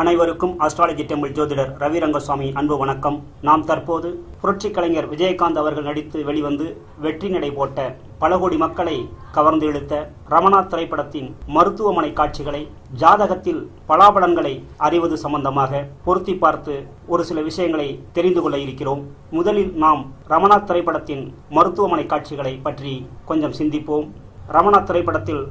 அனைவருக்கும் astrology temple ஜோதிடர் ரவி ரங்கசாமி அன்பு வணக்கம். நாம் தற்போது புரட்சி கலைஞர் விஜயகாந்த் அவர்கள் நடித்து வெளிவந்து வெற்றி நடை போட்ட பல கோடி மக்களை கவர்ந்து இழுத்த ரமணா திரைப்படத்தின் மருத்துவமனை காட்சிகளை ஜாதகத்தில் பலாபலன்களை அறிவது சம்பந்தமாக பொருத்தி பார்த்து ஒரு சில விஷயங்களை தெரிந்து கொள்ள இருக்கிறோம். முதலில் நாம் ரமணா திரைப்படத்தின் மருத்துவமனை காட்சிகளை பற்றி கொஞ்சம் சிந்திப்போம். ரமணா திரைப்படத்தில்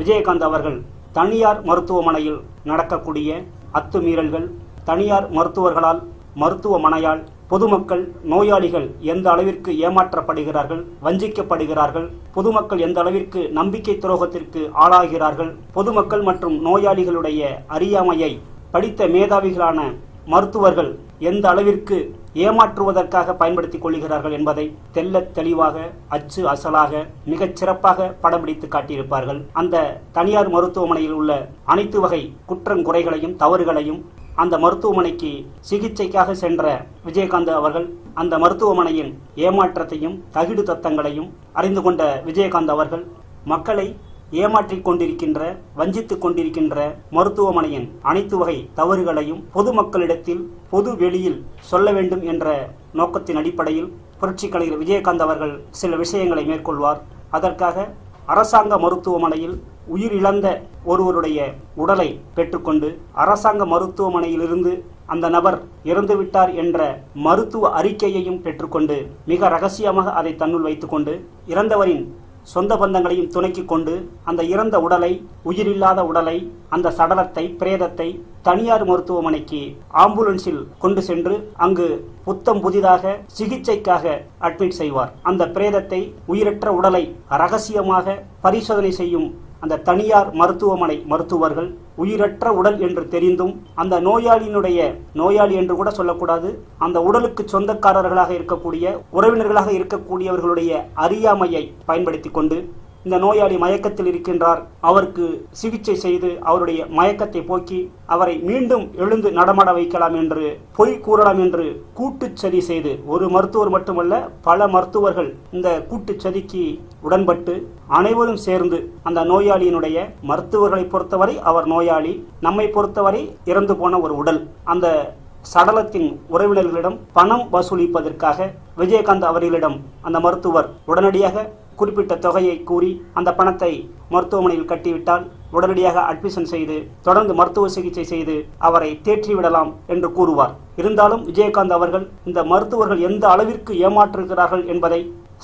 விஜயகாந்த் அவர்கள் தனியார் மருத்துவமனையில் நடக்கக்கூடிய அத்துமீறல்கள் தனியார் மருத்துவர்களால் மருத்துவமனையால் பொதுமக்கள் நோயாளிகள் எந்த அளவிற்கு ஏமாற்றப்படுகிறார்கள் வஞ்சிக்கப்படுகிறார்கள் பொதுமக்கள் எந்த அளவிற்கு நம்பிக்கை துரோகத்திற்கு ஆளாகிறார்கள் பொதுமக்கள் மற்றும் நோயாளிகளுடைய அறியாமையை படித்த மேதாவிகளான மருத்துவர்கள் எந்த அளவிற்கு ஏமாற்றுவதற்காக பயன்படுத்திக் கொள்கிறார்கள் என்பதை தெள்ளத் தெளிவாக அச்சு அசலாக மிகச் சிறப்பாக படம் பிடித்து காட்டியிருப்பார்கள். அந்த தனியார் மருத்துவமனையில் உள்ள அனைத்து வகை குற்றங்குறைகளையும் தவறுகளையும் அந்த மருத்துவமனைக்கு சிகிச்சைக்காக சென்ற விஜயகாந்த் அவர்கள் அந்த மருத்துவமனையின் ஏமாற்றத்தையும் தகிடு தத்தங்களையும் அறிந்து கொண்ட விஜயகாந்த் அவர்கள் மக்களை ஏமாற்றிக் கொண்டிருக்கின்ற வஞ்சித்துக் கொண்டிருக்கின்ற மருத்துவமனையின் அனைத்து வகை தவறுகளையும் பொதுமக்களிடத்தில் பொது வெளியில் சொல்ல வேண்டும் என்ற நோக்கத்தின் அடிப்படையில் புரட்சி கலைஞர் விஜயகாந்த் அவர்கள் சில விஷயங்களை மேற்கொள்வார். அதற்காக அரசாங்க மருத்துவமனையில் உயிரிழந்த ஒருவருடைய உடலை பெற்றுக்கொண்டு அரசாங்க மருத்துவமனையிலிருந்து அந்த நபர் இறந்துவிட்டார் என்ற மருத்துவ அறிக்கையையும் பெற்றுக்கொண்டு மிக ரகசியமாக அதை தன்னுள் வைத்துக்கொண்டு இறந்தவரின் சொந்த பந்தங்களையும் துணைக்கிக் கொண்டு அந்த இறந்த உடலை உயிரில்லாத உடலை அந்த சடலத்தை பிரேதத்தை தனியார் மருத்துவமனைக்கு ஆம்புலன்ஸில் கொண்டு சென்று அங்கு புத்தம் புதிதாக சிகிச்சைக்காக அட்மிட் செய்வார். அந்த பிரேதத்தை உயிரற்ற உடலை ரகசியமாக பரிசோதனை செய்யும் அந்த தனியார் மருத்துவமனை மருத்துவர்கள் உயிரற்ற உடல் என்று தெரிந்தும் அந்த நோயாளியினுடைய நோயாளி என்று கூட சொல்லக்கூடாது. அந்த உடலுக்கு சொந்தக்காரர்களாக இருக்கக்கூடிய உறவினர்களாக இருக்கக்கூடியவர்களுடைய அறியாமையை பயன்படுத்தி கொண்டு இந்த நோயாளி மயக்கத்தில் இருக்கின்றார். அவருக்கு சிகிச்சை செய்து அவருடைய மயக்கத்தை போக்கி அவரை மீண்டும் எழுந்து நடமாட வைக்கலாம் என்று பொய் கூறலாம் என்று கூட்டுச் சதி செய்து ஒரு மருத்துவர் மட்டுமல்ல பல மருத்துவர்கள் இந்த கூட்டுச்சதிக்கு உடன்பட்டு அனைவரும் சேர்ந்து அந்த நோயாளியினுடைய மருத்துவர்களை பொறுத்தவரை அவர் நோயாளி நம்மை பொறுத்தவரை இறந்து போன ஒரு உடல். அந்த சடலத்தின் உறவினர்களிடம் பணம் வசூலிப்பதற்காக விஜயகாந்த் அவர்களிடம் அந்த மருத்துவர் உடனடியாக குறிப்பிட்ட தொகையை கூறி அந்த பணத்தை மருத்துவமனையில் கட்டிவிட்டால் உடனடியாக அட்மிஷன் செய்து தொடர்ந்து மருத்துவ சிகிச்சை செய்து அவரை தேற்றிவிடலாம் என்று கூறுவார். இருந்தாலும் விஜயகாந்த் அவர்கள் இந்த மருத்துவர்கள் எந்த அளவிற்கு ஏமாற்றுகிறார்கள் என்பதை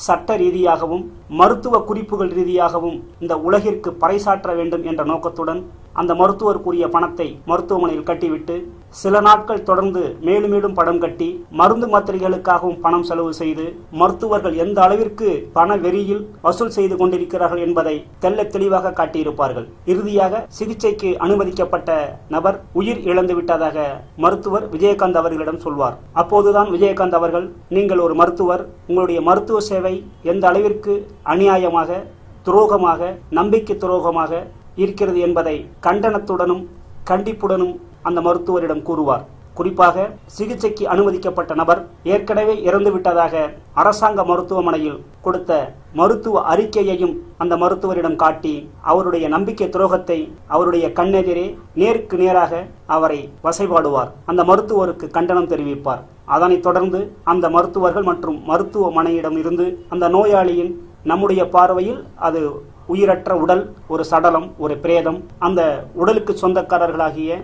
சட்ட ரீதியாகவும் மருத்துவ குறிப்புகள் ரீதியாகவும் இந்த உலகிற்கு பறைசாற்ற வேண்டும் என்ற நோக்கத்துடன் அந்த மருத்துவர் கூறிய பணத்தை மருத்துவமனையில் கட்டிவிட்டு சில நாட்கள் தொடர்ந்து மேலும் மேலும் படம் கட்டி மருந்து மாத்திரைகளுக்காகவும் பணம் செலவு செய்து மருத்துவர்கள் எந்த அளவிற்கு பண வெறியில் வசூல் செய்து கொண்டிருக்கிறார்கள் என்பதை தெல்ல தெளிவாக காட்டியிருப்பார்கள். இறுதியாக சிகிச்சைக்கு அனுமதிக்கப்பட்ட நபர் உயிர் இழந்து விட்டதாக மருத்துவர் விஜயகாந்த் அவர்களிடம் சொல்வார். அப்போதுதான் விஜயகாந்த் அவர்கள் நீங்கள் ஒரு மருத்துவர் உங்களுடைய மருத்துவ சேவை எந்த அளவிற்கு அநியாயமாக துரோகமாக நம்பிக்கை துரோகமாக இருக்கிறது என்பதை கண்டனத்துடனும் கண்டிப்புடனும் அந்த மருத்துவரிடம் கூறுவார். குறிப்பாக சிகிச்சைக்கு அனுமதிக்கப்பட்ட நபர் ஏற்கனவே இறந்துவிட்டதாக அரசாங்க மருத்துவமனையில் கொடுத்த மருத்துவ அறிக்கையையும் அந்த மருத்துவரிடம் காட்டி அவருடைய நம்பிக்கை துரோகத்தை அவருடைய கண்ணெதிரே நேருக்கு நேராக அவரை வசைபாடுவார். அந்த மருத்துவருக்கு கண்டனம் தெரிவிப்பார். அதனைத் தொடர்ந்து அந்த மருத்துவர்கள் மற்றும் மருத்துவமனையிடம் இருந்து அந்த நோயாளியின் நம்முடைய பார்வையில் அது உயிரற்ற உடல் ஒரு சடலம் ஒரு பிரேதம் அந்த உடலுக்கு சொந்தக்காரர்களாகிய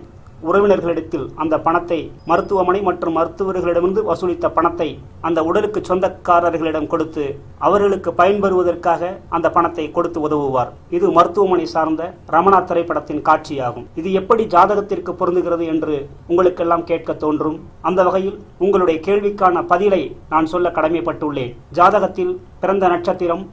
உறவினர்களிடத்தில் அந்த பணத்தை மருத்துவமனை மற்றும் மருத்துவர்களிடமிருந்து வசூலித்த பணத்தை அந்த உடலுக்கு சொந்தக்காரர்களிடம் கொடுத்து அவர்களுக்கு பயன்பெறுவதற்காக அந்த பணத்தை கொடுத்து உதவுவார். இது மருத்துவமனை சார்ந்த ரமணா திரைப்படத்தின் காட்சியாகும். இது எப்படி ஜாதகத்திற்கு பொருந்துகிறது என்று உங்களுக்கெல்லாம் கேட்க தோன்றும். அந்த வகையில் உங்களுடைய கேள்விக்கான பதிலை நான் சொல்ல கடமைப்பட்டுள்ளேன். ஜாதகத்தில் பிறந்த நட்சத்திரம்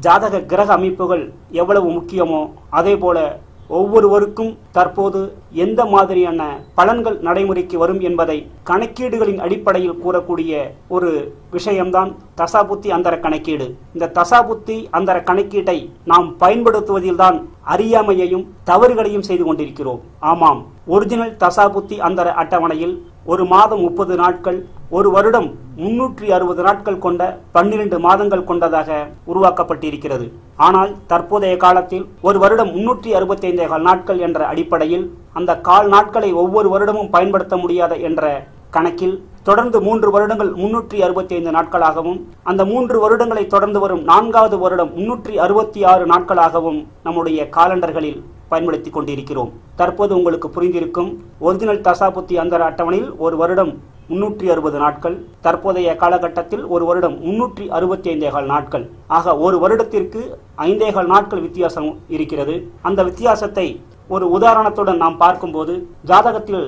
ஜாதக கிரக அமைப்புகள் எவ்வளவு முக்கியமோ அதே போல ஒவ்வொருவருக்கும் தற்போது எந்த மாதிரியான பலன்கள் நடைமுறைக்கு வரும் என்பதை கணக்கீடுகளின் அடிப்படையில் கூறக்கூடிய ஒரு விஷயம்தான் தசாபுத்தி அந்தர கணக்கீடு. இந்த தசாபுத்தி அந்தர கணக்கீட்டை நாம் பயன்படுத்துவதில்தான் அறியாமையையும் தவறுகளையும் செய்து கொண்டிருக்கிறோம். ஆமாம் ஒரிஜினல் தசாபுத்தி அந்தர அட்டவணையில் ஒரு மாதம் முப்பது நாட்கள் ஒரு வருடம் முன்னூற்றி அறுபது நாட்கள் கொண்ட பன்னிரண்டு மாதங்கள் கொண்டதாக உருவாக்கப்பட்டிருக்கிறது. ஆனால் தற்போதைய காலத்தில் ஒரு வருடம் முன்னூற்றி அறுபத்தி ஐந்தே கால் நாட்கள் என்ற அடிப்படையில் அந்த கால் நாட்களை ஒவ்வொரு வருடமும் பயன்படுத்த முடியாத என்ற கணக்கில் தொடர்ந்து மூன்று வருடங்கள் முன்னூற்றி அறுபத்தி ஐந்து நாட்களாகவும் அந்த மூன்று வருடங்களை தொடர்ந்து வரும் நான்காவது வருடம் முன்னூற்றி அறுபத்தி ஆறு நாட்களாகவும் நம்முடைய காலண்டர்களில் பயன்படுத்தி கொண்டிருக்கிறோம். தற்போது உங்களுக்கு புரிந்திருக்கும் ஒரிஜினல் தசாபுத்தி அந்தர அட்டவணையில் ஒரு வருடம் முன்னூற்றி அறுபது நாட்கள் தற்போதைய காலகட்டத்தில் ஒரு வருடம் முன்னூற்றி அறுபத்தி ஐந்தேகால் நாட்கள். ஆக ஒரு வருடத்திற்கு ஐந்தேகால் நாட்கள் வித்தியாசம் இருக்கிறது. அந்த வித்தியாசத்தை ஒரு உதாரணத்துடன் நாம் பார்க்கும்போது ஜாதகத்தில்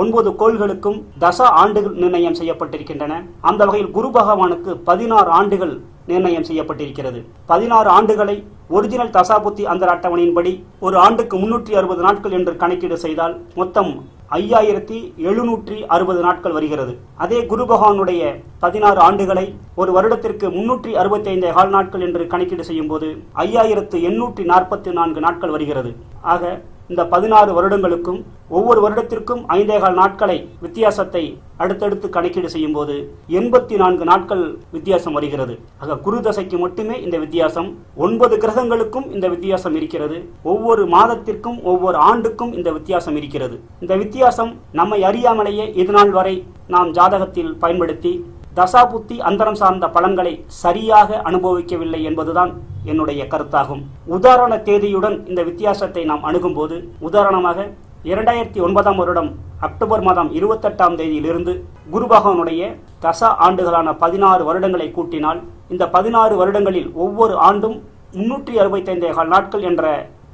ஒன்பது கோள்களுக்கும் தச ஆண்டுகள் நிர்ணயம் செய்யப்பட்டிருக்கின்றன. அந்த வகையில் குரு பகவானுக்கு பதினாறு ஆண்டுகள் நிர்ணயம் செய்யப்பட்டிருக்கிறது. பதினாறு ஆண்டுகளை ஒரிஜினல் தசாபுத்தி அந்த அட்டவணையின்படி ஒரு ஆண்டுக்கு முன்னூற்றி அறுபது நாட்கள் என்று கணக்கீடு செய்தால் மொத்தம் ஐயாயிரத்தி எழுநூற்றி அறுபது நாட்கள் வருகிறது. அதே குரு பகவானுடைய பதினாறு ஆண்டுகளை ஒரு வருடத்திற்கு முன்னூற்றி அறுபத்தி ஐந்து கால் நாட்கள் என்று கணக்கீடு செய்யும் போது ஐயாயிரத்து எண்ணூற்றி நாற்பத்தி நான்கு நாட்கள் வருகிறது. ஆக இந்த பதினாறு வருடங்களுக்கும் ஒவ்வொரு வருடத்திற்கும் ஐந்தேகால் நாட்களை வித்தியாசத்தை அடுத்தடுத்து கணக்கீடு செய்யும் போது எண்பத்தி நான்கு நாட்கள் வித்தியாசம் வருகிறது. ஆக குரு தசைக்கு மட்டுமே இந்த வித்தியாசம் ஒன்பது கிரகங்களுக்கும் இந்த வித்தியாசம் இருக்கிறது. ஒவ்வொரு மாதத்திற்கும் ஒவ்வொரு ஆண்டுக்கும் இந்த வித்தியாசம் இருக்கிறது. இந்த வித்தியாசம் நம்மை அறியாமலேயே இதுநாள் வரை நாம் ஜாதகத்தில் பயன்படுத்தி தசாபுத்தி அந்தரம் சார்ந்த பலன்களை சரியாக அனுபவிக்கவில்லை என்பதுதான் என்னுடைய கருத்தாகும். உதாரண தேதியுடன் இந்த வித்தியாசத்தை நாம் அணுகும்போது உதாரணமாக இரண்டாயிரத்தி ஒன்பதாம் வருடம் அக்டோபர் மாதம் இருபத்தெட்டாம் தேதியிலிருந்து குரு பகவானுடைய தசா ஆண்டுகளான பதினாறு வருடங்களை கூட்டினால் இந்த பதினாறு வருடங்களில் ஒவ்வொரு ஆண்டும் முன்னூற்றி அறுபத்தைந்தே கால் நாட்கள் என்ற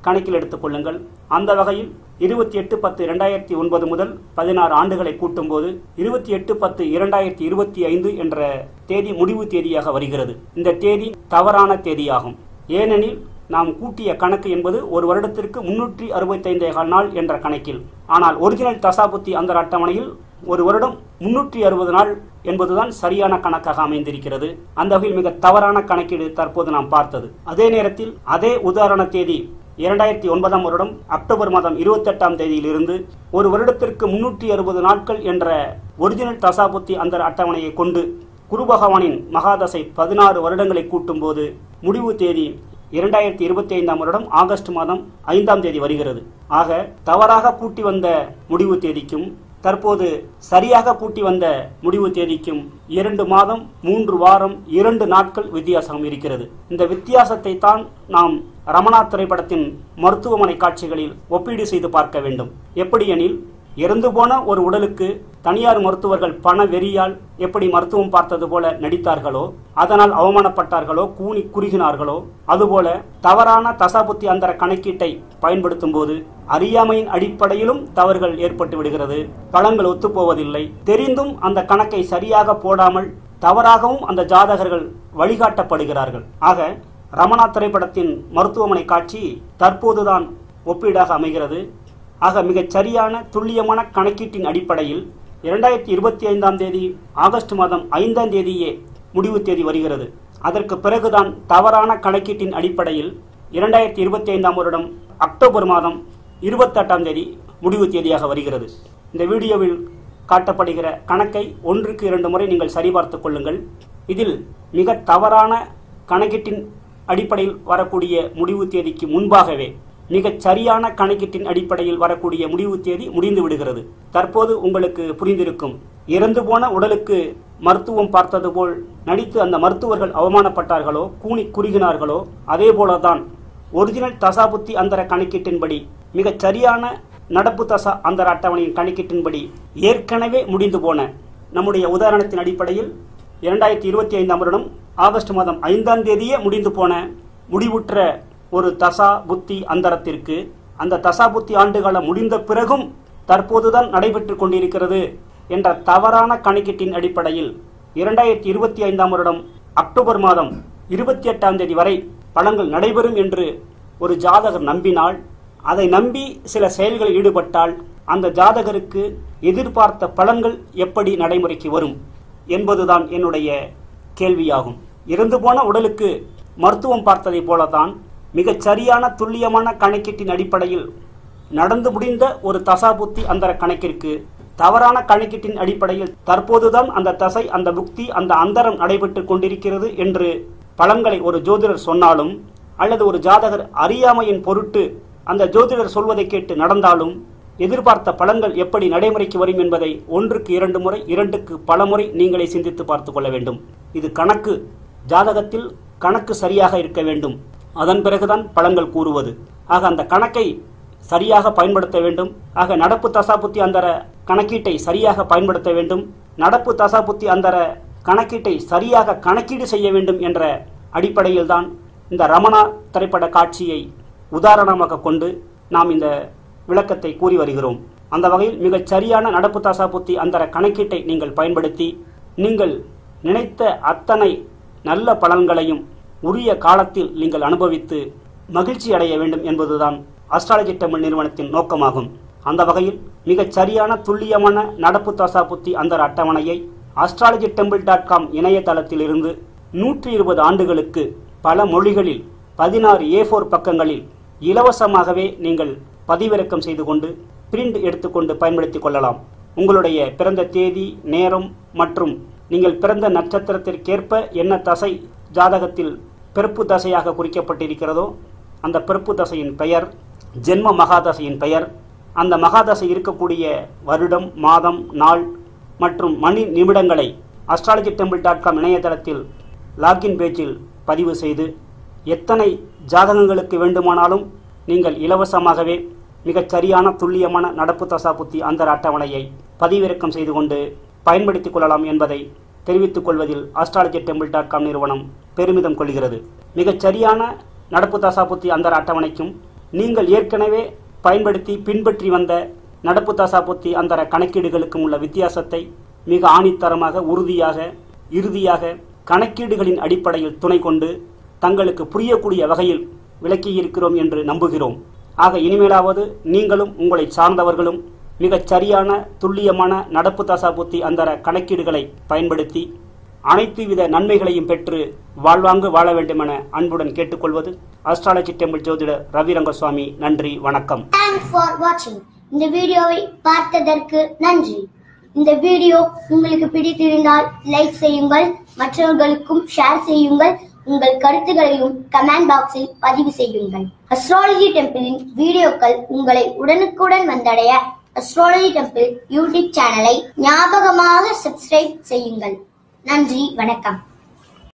கணக்கில் எடுத்துக் கொள்ளுங்கள். அந்த வகையில் இருபத்தி எட்டு பத்து இரண்டாயிரத்தி ஒன்பது முதல் பதினாறு ஆண்டுகளை கூட்டும்போது இருபத்தி எட்டு பத்து இரண்டாயிரத்தி இருபத்தி ஐந்து என்ற தேதி முடிவு தேதியாக வருகிறது. இந்த தேதி தவறான தேதியாகும். ஏனெனில் நாம் கூட்டிய கணக்கு என்பது ஒரு வருடத்திற்கு முன்னூற்றி அறுபத்தைந்தே நாள் என்ற கணக்கில். ஆனால் ஒரிஜினல் தசாபுத்தி அந்த அட்டவணையில் ஒரு வருடம் முன்னூற்றி அறுபது நாள் என்பதுதான் சரியான கணக்காக அமைந்திருக்கிறது. அந்த வகையில் மிக தவறான கணக்கீடு தற்போது நாம் பார்த்தது. அதே நேரத்தில் அதே உதாரண தேதி இரண்டாயிரத்தி ஒன்பதாம் வருடம் அக்டோபர் மாதம் இருபத்தெட்டாம் தேதியிலிருந்து ஒரு வருடத்திற்கு முன்னூற்றி அறுபது நாட்கள் என்ற ஒரிஜினல் தசாபுத்தி அந்த அட்டவணையை கொண்டு குரு பகவானின் மகாதசை பதினாறு வருடங்களை கூட்டும்போது முடிவு தேதி இரண்டாயிரத்தி இருபத்தி ஐந்தாம் வருடம் ஆகஸ்ட் மாதம் ஐந்தாம் தேதி வருகிறது. ஆக தவறாக கூட்டி வந்த முடிவு தேதிக்கும் தற்போது சரியாக கூட்டி வந்த முடிவு தேதிக்கும் இரண்டு மாதம் மூன்று வாரம் இரண்டு நாட்கள் வித்தியாசம் இருக்கிறது. இந்த வித்தியாசத்தை தான் நாம் ரமணா திரைப்படத்தின் மருத்துவமனை காட்சிகளில் ஒப்பீடு செய்து பார்க்க வேண்டும். எப்படியெனில் இறந்து போன ஒரு உடலுக்கு தனியார் மருத்துவர்கள் பண வெறியால் எப்படி மருத்துவம் பார்த்தது போல நடித்தார்களோ அதனால் அவமானப்பட்டார்களோ கூனி குறுகினார்களோ அதுபோல தவறான தசாபுத்தி அந்தர கணக்கீட்டை பயன்படுத்தும் போது அறியாமையின் அடிப்படையிலும் தவறுகள் ஏற்பட்டு விடுகிறது. பழங்கள் ஒத்துப்போவதில்லை. தெரிந்தும் அந்த கணக்கை சரியாக போடாமல் தவறாகவும் அந்த ஜாதகர்கள் வழிகாட்டப்படுகிறார்கள். ஆக ரமணா திரைப்படத்தின் மருத்துவமனை காட்சி தற்போதுதான் ஒப்பீடாக அமைகிறது. ஆக மிகச் சரியான துல்லியமான கணக்கீட்டின் அடிப்படையில் இரண்டாயிரத்தி இருபத்தி ஐந்தாம் தேதி ஆகஸ்ட் மாதம் ஐந்தாம் தேதியே முடிவு தேதி வருகிறது. அதற்கு பிறகுதான் தவறான கணக்கீட்டின் அடிப்படையில் இரண்டாயிரத்தி இருபத்தி ஐந்தாம் வருடம் அக்டோபர் மாதம் இருபத்தெட்டாம் தேதி முடிவு தேதியாக வருகிறது. இந்த வீடியோவில் காட்டப்படுகிற கணக்கை ஒன்றுக்கு இரண்டு முறை நீங்கள் சரிபார்த்துக் கொள்ளுங்கள். இதில் மிக தவறான கணக்கீட்டின் அடிப்படையில் வரக்கூடிய முடிவு தேதிக்கு முன்பாகவே மிகச் சரியான கணக்கீட்டின் அடிப்படையில் வரக்கூடிய முடிவு தேதி முடிந்து விடுகிறது. தற்போது உங்களுக்கு புரிந்திருக்கும். இறந்து போன உடலுக்கு மருத்துவம் பார்த்தது போல் நடித்து அந்த மருத்துவர்கள் அவமானப்பட்டார்களோ கூனி குறுகினார்களோ அதே போலதான் ஒரிஜினல் தசாபுத்தி அந்தர கணக்கீட்டின்படி மிகச் சரியான நடப்பு தசா அந்தர அட்டவணையின் கணக்கீட்டின்படி ஏற்கனவே முடிந்து போன நம்முடைய உதாரணத்தின் அடிப்படையில் இரண்டாயிரத்தி இருபத்தி ஐந்தாம் வருடம் ஆகஸ்ட் மாதம் ஐந்தாம் தேதியே முடிந்து போன முடிவுற்ற ஒரு தசா புத்தி அந்தரத்திற்கு அந்த தசா புத்தி ஆண்டுகாலம் முடிந்த பிறகும் தற்போதுதான் நடைபெற்றுக் கொண்டிருக்கிறது என்ற தவறான கணக்கீட்டின் அடிப்படையில் இரண்டாயிரத்தி இருபத்தி ஐந்தாம் வருடம் அக்டோபர் மாதம் இருபத்தி எட்டாம் தேதி வரை பழங்கள் நடைபெறும் என்று ஒரு ஜாதகர் நம்பினால் அதை நம்பி சில செயல்களில் ஈடுபட்டால் அந்த ஜாதகருக்கு எதிர்பார்த்த பலன்கள் எப்படி நடைமுறைக்கு வரும் என்பதுதான் என்னுடைய கேள்வியாகும். இறந்து போன உடலுக்கு மருத்துவம் பார்த்ததைப் போலதான் மிகச் சரியான துல்லியமான கணக்கீட்டின் அடிப்படையில் நடந்து முடிந்த ஒரு தசாபுத்தி அந்தர கணக்கிற்கு தவறான கணக்கீட்டின் அடிப்படையில் தற்போதுதான் அந்த தசை அந்த புக்தி அந்த அந்தரம் நடைபெற்றுக் கொண்டிருக்கிறது என்று பழங்களை ஒரு ஜோதிடர் சொன்னாலும் அல்லது ஒரு ஜாதகர் அறியாமையின் பொருட்டு அந்த ஜோதிடர் சொல்வதை கேட்டு நடந்தாலும் எதிர்பார்த்த பலன்கள் எப்படி நடைமுறைக்கு வரும் என்பதை ஒன்றுக்கு இரண்டு முறை இரண்டுக்கு பல முறை நீங்களே சிந்தித்து பார்த்து கொள்ள வேண்டும். இது கணக்கு ஜாதகத்தில் கணக்கு சரியாக இருக்க வேண்டும். அதன் பிறகுதான் பழங்கள் கூறுவது. ஆக அந்த கணக்கை சரியாக பயன்படுத்த வேண்டும். ஆக நடப்பு தசாபுத்தி அந்தர கணக்கீட்டை சரியாக பயன்படுத்த வேண்டும். நடப்பு தசாபுத்தி அந்தர கணக்கீட்டை சரியாக கணக்கீடு செய்ய வேண்டும் என்ற அடிப்படையில்தான் இந்த ரமணா திரைப்பட காட்சியை உதாரணமாக கொண்டு நாம் இந்த விளக்கத்தை கூறி வருகிறோம். அந்த வகையில் மிகச் சரியான நடப்பு தசாபுத்தி அந்தர கணக்கீட்டை நீங்கள் பயன்படுத்தி நீங்கள் நினைத்த அத்தனை நல்ல பலன்களையும் உரிய காலத்தில் நீங்கள் அனுபவித்து மகிழ்ச்சி அடைய வேண்டும் என்பதுதான் அஸ்ட்ராலஜி தமிழ் நிறுவனத்தின் நோக்கமாகும். அந்த வகையில் மிகச் சரியான துல்லியமான நடப்பு தசாபுத்தி அந்த அட்டவணையை அஸ்ட்ராலஜி டெம்பிள் டாட் காம் இணையதளத்திலிருந்து நூற்றி இருபது ஆண்டுகளுக்கு பல மொழிகளில் பதினாறு ஏ ஃபோர் பக்கங்களில் இலவசமாகவே நீங்கள் பதிவிறக்கம் செய்து கொண்டு பிரிண்ட் எடுத்துக்கொண்டு பயன்படுத்திக் கொள்ளலாம். உங்களுடைய பிறந்த தேதி நேரம் மற்றும் நீங்கள் பிறந்த நட்சத்திரத்திற்கேற்ப என்ன தசை ஜாதகத்தில் பிறப்பு தசையாக குறிக்கப்பட்டிருக்கிறதோ அந்த பிறப்பு தசையின் பெயர் ஜென்ம மகாதசையின் பெயர் அந்த மகாதசை இருக்கக்கூடிய வருடம் மாதம் நாள் மற்றும் மணி நிமிடங்களை அஸ்ட்ராலஜி டெம்பிள் டாட் காம் இணையதளத்தில் லாகின் பேஜில் பதிவு செய்து எத்தனை ஜாதகங்களுக்கு வேண்டுமானாலும் நீங்கள் இலவசமாகவே மிகச் சரியான துல்லியமான நடப்பு தசாபுத்தி அந்த அட்டவணையை பதிவிறக்கம் செய்து கொண்டு பயன்படுத்திக் கொள்ளலாம் என்பதை தெரிவித்துக் கொள்வதில் ஆஸ்ட்ராலஜி டெம்பிள் டாட் காம் நிறுவனம் பெருமிதம் கொள்கிறது. மிகச் சரியான நடப்பு தசாபுத்தி அந்தர அட்டவணைக்கும் நீங்கள் ஏற்கனவே பயன்படுத்தி பின்பற்றி வந்த நடப்பு தசாபுத்தி அந்தர கணக்கீடுகளுக்கும் உள்ள வித்தியாசத்தை மிக ஆணித்தரமாக உறுதியாக இறுதியாக கணக்கீடுகளின் அடிப்படையில் துணை கொண்டு தங்களுக்கு புரியக்கூடிய வகையில் விளக்கியிருக்கிறோம் என்று நம்புகிறோம். ஆக இனிமேலாவது நீங்களும் உங்களை சார்ந்தவர்களும் மிகச் சரியான துல்லியமான நடப்பு தசாபுத்தி அந்தர கணக்கீடுகளை பயன்படுத்தி அனைத்து வித நன்மைகளையும் பெற்று வாழ்வாங்கு வாழ வேண்டுமென அன்புடன் கேட்டுக்கொள்வது அஸ்ட்ராலஜி டெம்பிள் ஜோதிடர் ரவி ரங்கசுவாமி நன்றி வணக்கம். ஃபார் வாட்சிங் இந்த வீடியோவை பார்த்ததற்கு நன்றி. இந்த வீடியோ உங்களுக்கு பிடித்திருந்தால் லைக் செய்யுங்கள் மற்றவர்களுக்கும் ஷேர் செய்யுங்கள் உங்கள் கருத்துகளையும் கமெண்ட் பாக்ஸில் பதிவு செய்யுங்கள். அஸ்ட்ராலஜி டெம்பிளின் வீடியோக்கள் உங்களை உடனுக்குடன் வந்தடைய அஸ்ட்ராலஜி டெம்பிள் யூடியூப் சேனலை ஞாபகமாக சப்ஸ்கிரைப் செய்யுங்கள். நன்றி வணக்கம்.